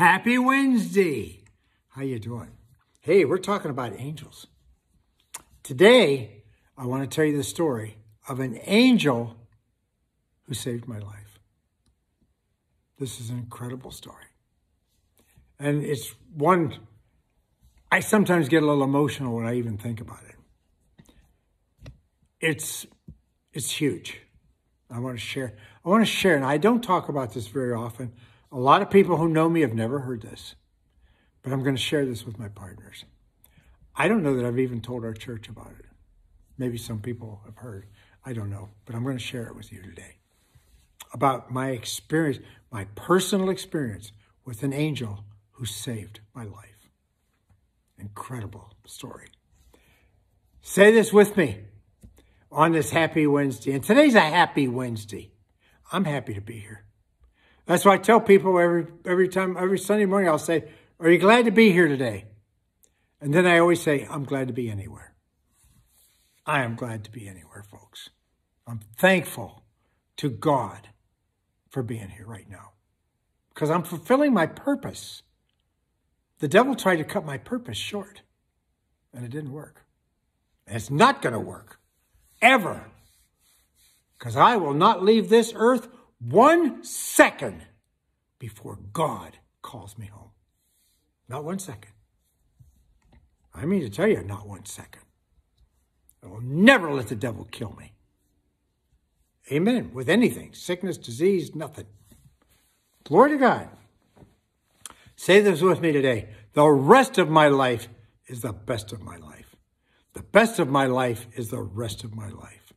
Happy Wednesday. How you doing? Hey, we're talking about angels. Today, I want to tell you the story of an angel who saved my life. This is an incredible story. And it's one, I sometimes get a little emotional when I even think about it. It's, it's huge. I want to share. I want to share, and I don't talk about this very often. A lot of people who know me have never heard this, but I'm going to share this with my partners. I don't know that I've even told our church about it. Maybe some people have heard. I don't know, but I'm going to share it with you today about my experience, my personal experience with an angel who saved my life. Incredible story. Say this with me on this happy Wednesday. And today's a happy Wednesday. I'm happy to be here. That's why I tell people every every time, every Sunday morning, I'll say, Are you glad to be here today? And then I always say, I'm glad to be anywhere. I am glad to be anywhere, folks. I'm thankful to God for being here right now because I'm fulfilling my purpose. The devil tried to cut my purpose short, and it didn't work. And it's not going to work ever because I will not leave this earth one second before God calls me home. Not one second. I mean to tell you, not one second. I will never let the devil kill me. Amen. With anything sickness, disease, nothing. Glory to God. Say this with me today. The rest of my life is the best of my life. The best of my life is the rest of my life.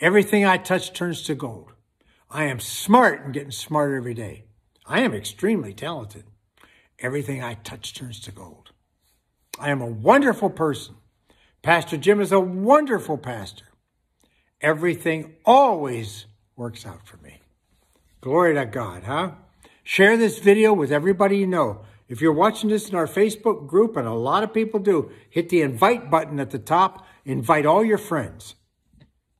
Everything I touch turns to gold. I am smart and getting smarter every day. I am extremely talented. Everything I touch turns to gold. I am a wonderful person. Pastor Jim is a wonderful pastor. Everything always works out for me. Glory to God, huh? Share this video with everybody you know. If you're watching this in our Facebook group, and a lot of people do, hit the invite button at the top. Invite all your friends.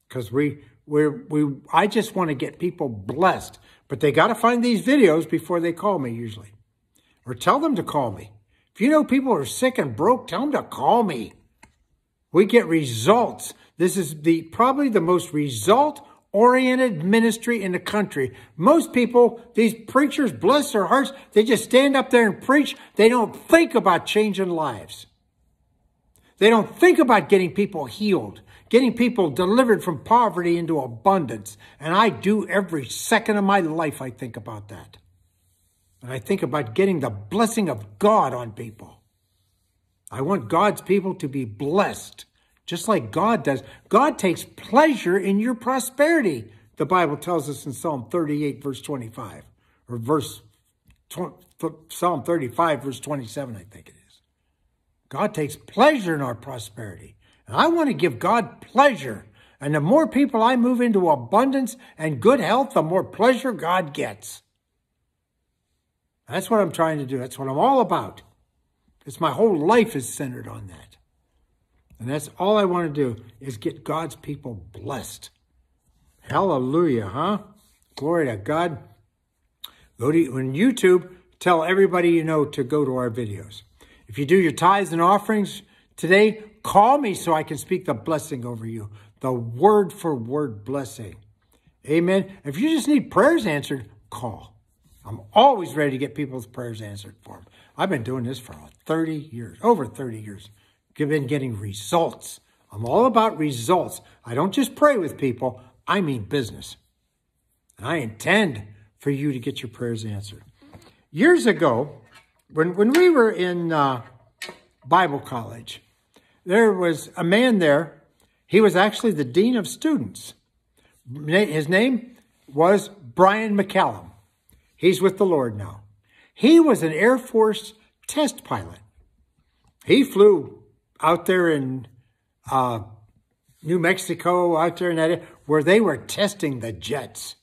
Because we, we we, I just want to get people blessed. But they got to find these videos before they call me, usually. Or tell them to call me. If you know people are sick and broke, tell them to call me. We get results. This is the probably the most result oriented ministry in the country. Most people, these preachers, bless their hearts, they just stand up there and preach. They don't think about changing lives. They don't think about getting people healed, getting people delivered from poverty into abundance. And I do every second of my life, I think about that. And I think about getting the blessing of God on people. I want God's people to be blessed just like God does. God takes pleasure in your prosperity. The Bible tells us in Psalm 38, verse 25, or verse Psalm 35, verse 27, I think it is. God takes pleasure in our prosperity. And I want to give God pleasure. And the more people I move into abundance and good health, the more pleasure God gets. That's what I'm trying to do. That's what I'm all about. It's my whole life is centered on that. And that's all I want to do is get God's people blessed. Hallelujah, huh? Glory to God. Go to on YouTube, tell everybody you know to go to our videos. If you do your tithes and offerings today, call me so I can speak the blessing over you. The word for word blessing. Amen. If you just need prayers answered, call. I'm always ready to get people's prayers answered for them. I've been doing this for 30 years, over 30 years I've been getting results. I'm all about results. I don't just pray with people, I mean business. And I intend for you to get your prayers answered. Years ago, when, when we were in uh, Bible college, there was a man there. He was actually the dean of students. His name was Brian McCallum. He's with the Lord now. He was an Air Force test pilot. He flew out there in uh, New Mexico, out there in that where they were testing the jets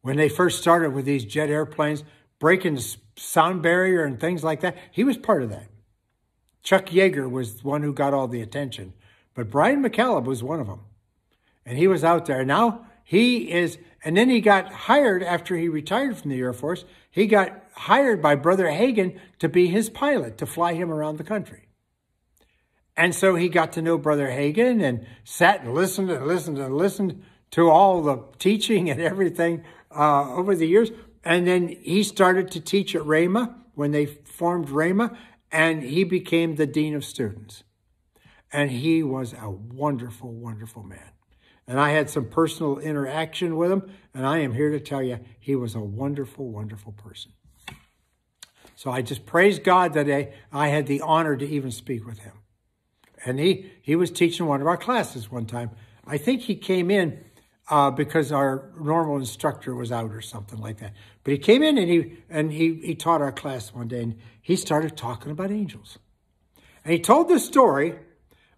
when they first started with these jet airplanes, breaking the sound barrier and things like that. He was part of that. Chuck Yeager was the one who got all the attention, but Brian McCallum was one of them. And he was out there. Now He is, and then he got hired after he retired from the Air Force. He got hired by Brother Hagin to be his pilot, to fly him around the country. And so he got to know Brother Hagin and sat and listened and listened and listened to all the teaching and everything uh, over the years. And then he started to teach at Rhema when they formed Rhema, and he became the dean of students. And he was a wonderful, wonderful man. And I had some personal interaction with him, and I am here to tell you he was a wonderful, wonderful person. So I just praise God that I, I had the honor to even speak with him. And he, he was teaching one of our classes one time. I think he came in uh, because our normal instructor was out or something like that. But he came in and he and he he taught our class one day, and he started talking about angels. And he told this story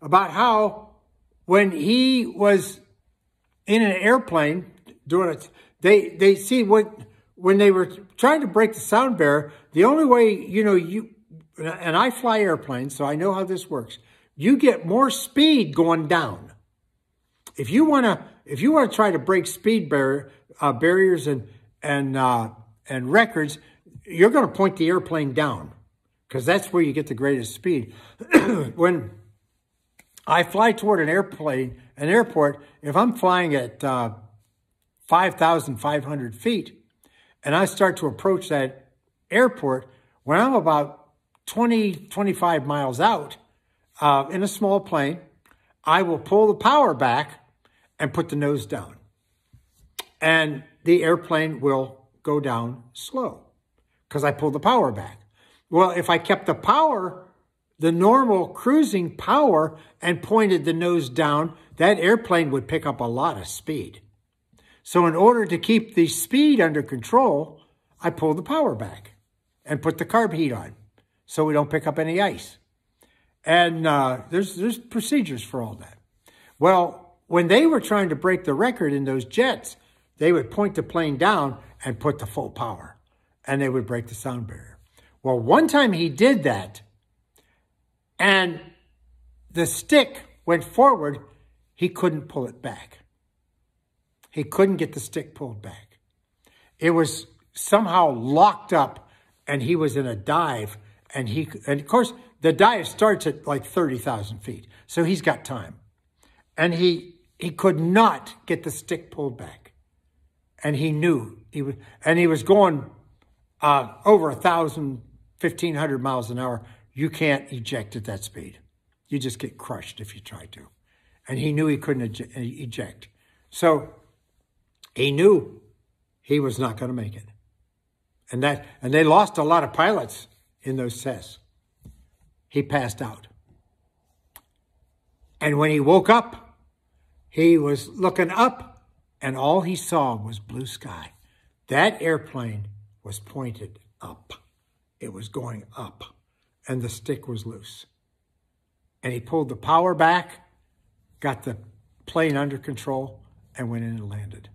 about how when he was in an airplane doing it, they they see what when they were trying to break the sound barrier. The only way you know you and I fly airplanes, so I know how this works. You get more speed going down. If you want to if you want to try to break speed barrier, uh, barriers and and uh, and records, you're going to point the airplane down because that's where you get the greatest speed. when I fly toward an airplane, an airport, if I'm flying at uh, 5,500 feet and I start to approach that airport, when I'm about 20, 25 miles out uh, in a small plane, I will pull the power back and put the nose down. And the airplane will go down slow because I pulled the power back. Well, if I kept the power, the normal cruising power, and pointed the nose down, that airplane would pick up a lot of speed. So in order to keep the speed under control, I pull the power back and put the carb heat on so we don't pick up any ice. And uh, there's, there's procedures for all that. Well, when they were trying to break the record in those jets, they would point the plane down and put the full power, and they would break the sound barrier. Well, one time he did that, and the stick went forward, he couldn't pull it back. He couldn't get the stick pulled back. It was somehow locked up, and he was in a dive, and he, and of course, the dive starts at like 30,000 feet, so he's got time. And he he could not get the stick pulled back. And he knew he was, and he was going uh, over a thousand, fifteen hundred miles an hour. You can't eject at that speed. You just get crushed if you try to. And he knew he couldn't eject. So he knew he was not going to make it. And that, and they lost a lot of pilots in those tests. He passed out. And when he woke up, he was looking up, and all he saw was blue sky. That airplane was pointed up. It was going up, and the stick was loose. And he pulled the power back, got the plane under control, and went in and landed.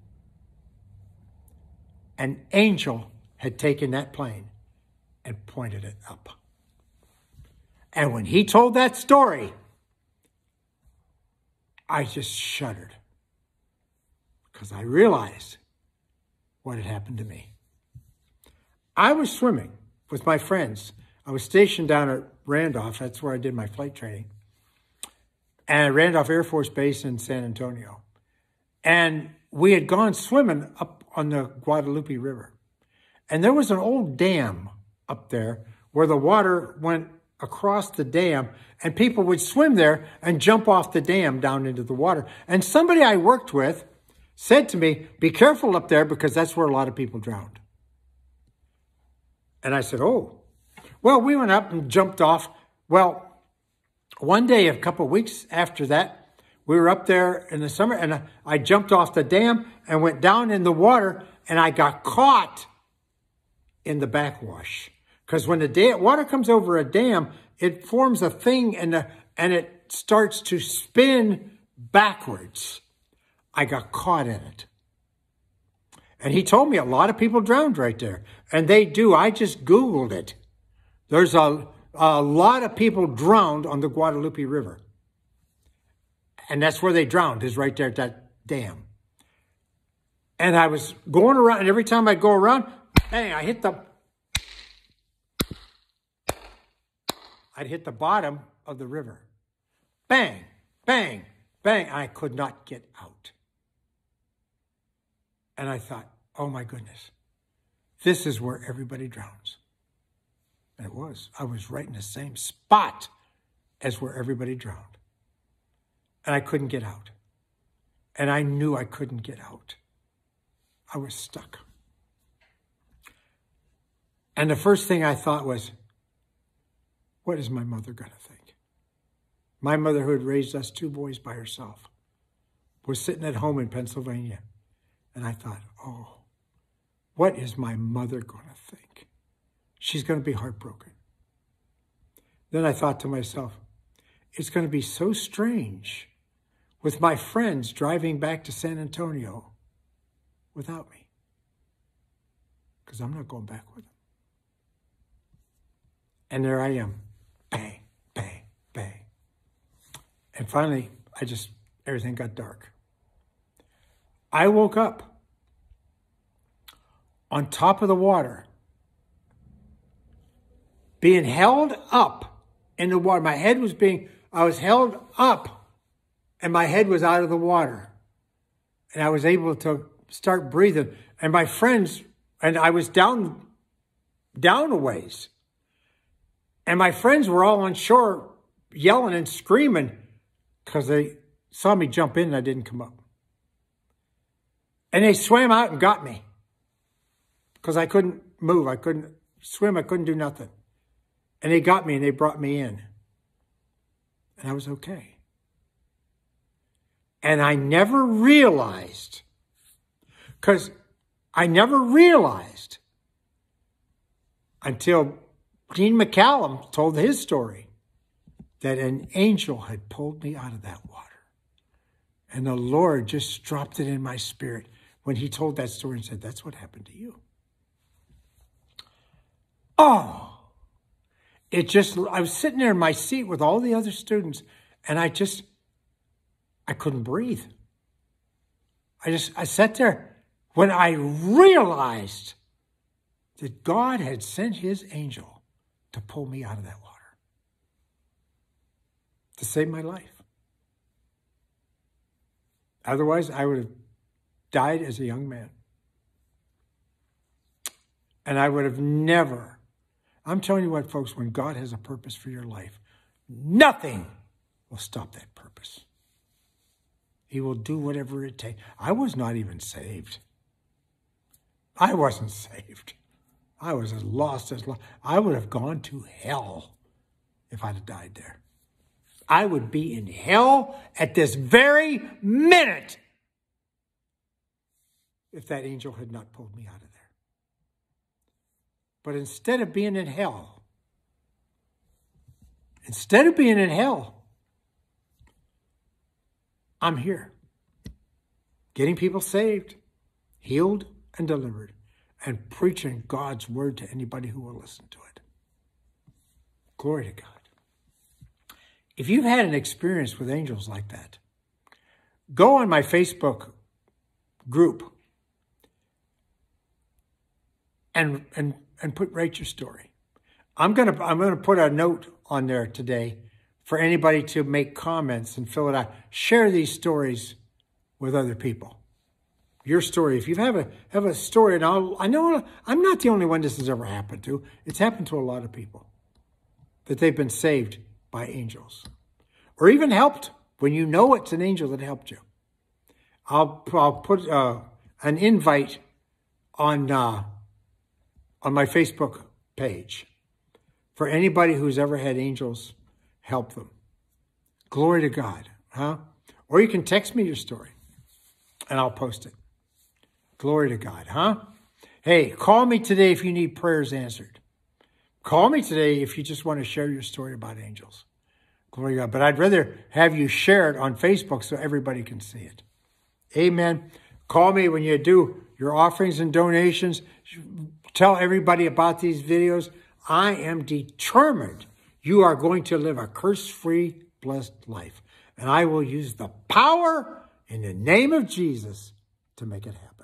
An angel had taken that plane and pointed it up. And when he told that story, I just shuddered because I realized what had happened to me. I was swimming with my friends. I was stationed down at Randolph. That's where I did my flight training. And Randolph Air Force Base in San Antonio. And we had gone swimming up on the Guadalupe River. And there was an old dam up there where the water went across the dam and people would swim there and jump off the dam down into the water. And somebody I worked with said to me, be careful up there because that's where a lot of people drowned. And I said, oh, well, we went up and jumped off. Well, one day, a couple weeks after that, we were up there in the summer and I jumped off the dam and went down in the water and I got caught in the backwash. Because when the dam, water comes over a dam, it forms a thing and, the, and it starts to spin backwards. I got caught in it. And he told me a lot of people drowned right there. And they do. I just Googled it. There's a, a lot of people drowned on the Guadalupe River. And that's where they drowned, is right there at that dam. And I was going around, and every time I go around, bang, I hit the, I'd hit the bottom of the river. Bang, bang, bang. I could not get out. And I thought, oh my goodness, this is where everybody drowns. And it was. I was right in the same spot as where everybody drowned. And I couldn't get out. And I knew I couldn't get out. I was stuck. And the first thing I thought was, what is my mother going to think? My mother, who had raised us two boys by herself, was sitting at home in Pennsylvania. And I thought, oh, what is my mother going to think? She's going to be heartbroken. Then I thought to myself, it's going to be so strange with my friends driving back to San Antonio without me because I'm not going back with them. And there I am, bang. And finally, I just, everything got dark. I woke up on top of the water, being held up in the water. My head was being, I was held up and my head was out of the water. And I was able to start breathing. And my friends, and I was down, down a ways. And my friends were all on shore yelling and screaming because they saw me jump in and I didn't come up. And they swam out and got me because I couldn't move. I couldn't swim. I couldn't do nothing. And they got me and they brought me in. And I was okay. And I never realized, because I never realized until Dean McCallum told his story that an angel had pulled me out of that water. And the Lord just dropped it in my spirit when he told that story and said, That's what happened to you. Oh, it just, I was sitting there in my seat with all the other students and I just, I couldn't breathe. I just, I sat there when I realized that God had sent his angel to pull me out of that to save my life. Otherwise, I would have died as a young man. And I would have never, I'm telling you what, folks, when God has a purpose for your life, nothing will stop that purpose. He will do whatever it takes. I was not even saved. I wasn't saved. I was as lost as lost. I would have gone to hell if I'd have died there. I would be in hell at this very minute if that angel had not pulled me out of there. But instead of being in hell, instead of being in hell, I'm here getting people saved, healed, and delivered, and preaching God's word to anybody who will listen to it. Glory to God. If you've had an experience with angels like that, go on my Facebook group and and and put write your story. I'm gonna I'm gonna put a note on there today for anybody to make comments and fill it out. Share these stories with other people. Your story. If you have a have a story, and I'll, I know I'm not the only one this has ever happened to. It's happened to a lot of people that they've been saved by angels, or even helped when you know it's an angel that helped you. I'll I'll put uh, an invite on. Uh, on my Facebook page for anybody who's ever had angels help them. Glory to God, huh? Or you can text me your story and I'll post it. Glory to God, huh? Hey, call me today if you need prayers answered. Call me today if you just want to share your story about angels. Glory God. But I'd rather have you share it on Facebook so everybody can see it. Amen. Call me when you do your offerings and donations tell everybody about these videos. I am determined you are going to live a curse-free, blessed life. And I will use the power in the name of Jesus to make it happen.